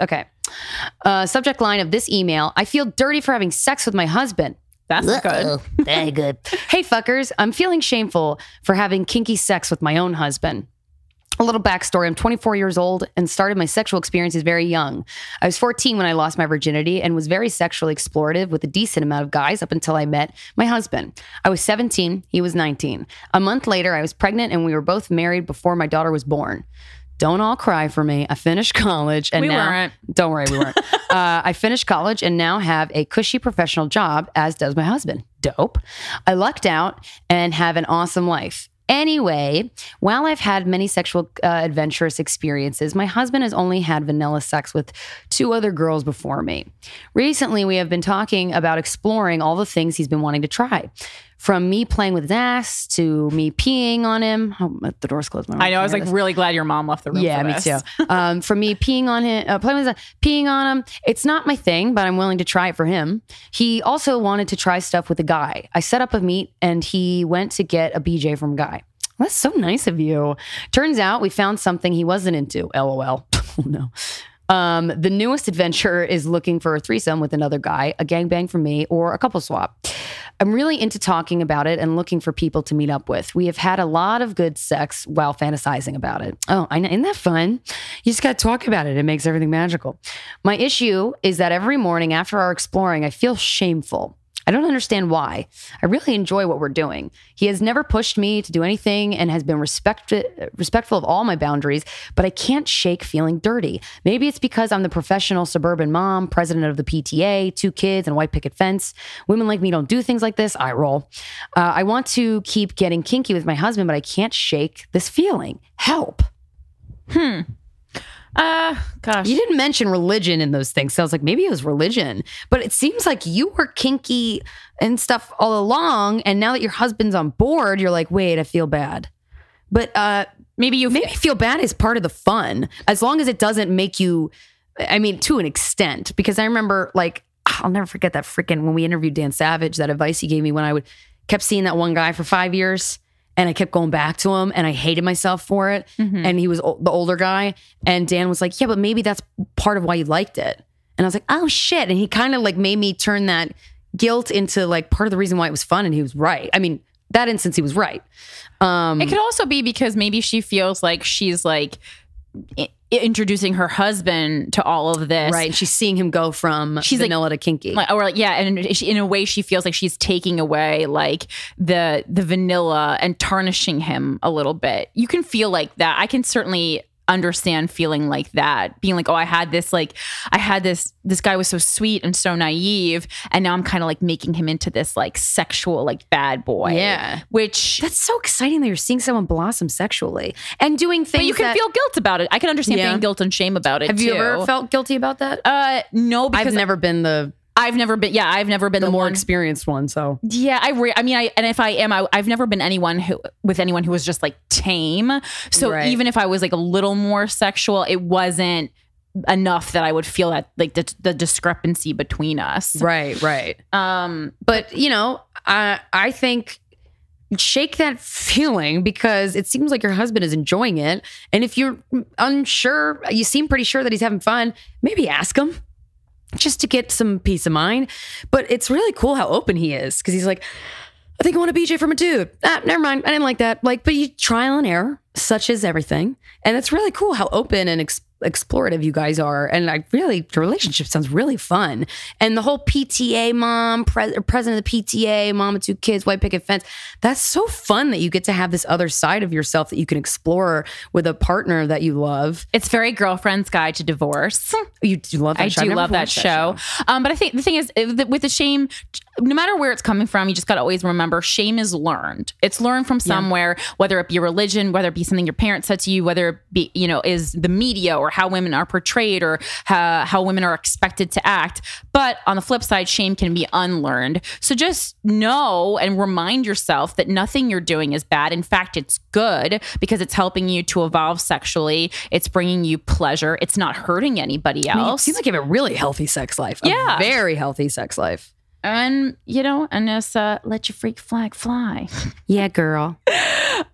Okay. Uh, subject line of this email I feel dirty for having sex with my husband. That's good. Very good. Hey, fuckers, I'm feeling shameful for having kinky sex with my own husband. A little backstory I'm 24 years old and started my sexual experiences very young. I was 14 when I lost my virginity and was very sexually explorative with a decent amount of guys up until I met my husband. I was 17, he was 19. A month later, I was pregnant and we were both married before my daughter was born. Don't all cry for me. I finished college and We now weren't. don't worry, we weren't. uh, I finished college and now have a cushy professional job, as does my husband. Dope. I lucked out and have an awesome life. Anyway, while I've had many sexual uh, adventurous experiences, my husband has only had vanilla sex with two other girls before me. Recently, we have been talking about exploring all the things he's been wanting to try. From me playing with his ass to me peeing on him. Oh, the door's closed. I know. I was like really glad your mom left the room. yeah, for me this. too. Um, for me, peeing on him, uh, playing with his, peeing on him, it's not my thing, but I'm willing to try it for him. He also wanted to try stuff with a guy. I set up a meet, and he went to get a BJ from a guy. That's so nice of you. Turns out we found something he wasn't into. LOL. oh no. Um, the newest adventure is looking for a threesome with another guy, a gangbang for me, or a couple swap. I'm really into talking about it and looking for people to meet up with. We have had a lot of good sex while fantasizing about it. Oh, I know. Isn't that fun? You just got to talk about it. It makes everything magical. My issue is that every morning after our exploring, I feel shameful. I don't understand why. I really enjoy what we're doing. He has never pushed me to do anything and has been respect- respectful of all my boundaries, but I can't shake feeling dirty. Maybe it's because I'm the professional suburban mom, president of the PTA, two kids, and a white picket fence. Women like me don't do things like this. I roll. Uh, I want to keep getting kinky with my husband, but I can't shake this feeling. Help. Uh, gosh. You didn't mention religion in those things. So I was like, maybe it was religion. But it seems like you were kinky and stuff all along. And now that your husband's on board, you're like, wait, I feel bad. But uh, maybe you maybe feel bad is part of the fun, as long as it doesn't make you, I mean, to an extent. Because I remember, like, I'll never forget that freaking when we interviewed Dan Savage, that advice he gave me when I would kept seeing that one guy for five years. And I kept going back to him and I hated myself for it. And he was o- the older guy. And Dan was like, Yeah, but maybe that's part of why you liked it. And I was like, Oh shit. And he kind of like made me turn that guilt into like part of the reason why it was fun. And he was right. I mean, that instance, he was right. Um, It could also be because maybe she feels like she's like introducing her husband to all of this. right. And she's seeing him go from She's like- vanilla to kinky. Like, or like, yeah, and she- in a way, she feels like she's taking away like the the vanilla and tarnishing him a little bit. You can feel like that. I can certainly understand feeling like that being like oh i had this like i had this this guy was so sweet and so naive and now i'm kind of like making him into this like sexual like bad boy Yeah. which That's so exciting that you're seeing someone blossom sexually and doing things. but you can that- feel guilt about it i can understand Yeah. feeling guilt and shame about it Have you ever felt guilty about that? uh no because I've never been the i've never been yeah i've never been the, the, more one experienced one. So Yeah, I re- I mean, I and if I am, I, I've never been anyone who with anyone who was just like tame. So Right. even if I was like a little more sexual, it wasn't enough that I would feel that like the, the discrepancy between us. right, right. Um, But you know, I I think shake that feeling because it seems like your husband is enjoying it. And if you're unsure, you seem pretty sure that he's having fun. Maybe ask him just to get some peace of mind. But it's really cool how open he is because he's like, I think I want a BJ from a dude. Ah, never mind. I didn't like that. Like, but you trial and error, such as everything. And it's really cool how open and explorative you guys are. And I really, the relationship sounds really fun. And the whole PTA mom, pre- president of the PTA, mom of two kids, white picket fence. That's so fun that you get to have this other side of yourself that you can explore with a partner that you love. it's very girlfriend's guide to divorce. You do love that I show. do love that watched show. Um, but I think the thing is, with the shame, no matter where it's coming from, you just got to always remember shame is learned. It's learned from somewhere, whether it be religion, whether it be something your parents said to you, whether it be, you know, is the media or how women are portrayed or how, how women are expected to act. But on the flip side, shame can be unlearned. So just know and remind yourself that nothing you're doing is bad. In fact, it's good because it's helping you to evolve sexually. It's bringing you pleasure. It's not hurting anybody I mean, it else. seems like you have a really healthy sex life. A Yeah. very healthy sex life. And you know, and just uh, let your freak flag fly. Yeah, girl.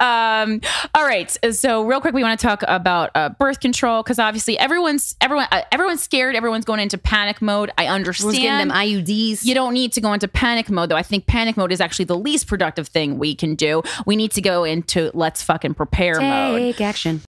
um, all right. So real quick, we want to talk about uh, birth control because obviously everyone's everyone uh, everyone's scared. Everyone's going into panic mode. I understand. Everyone's getting them IUDs. You don't need to go into panic mode though. I think panic mode is actually the least productive thing we can do. We need to go into let's fucking prepare mode. Take action.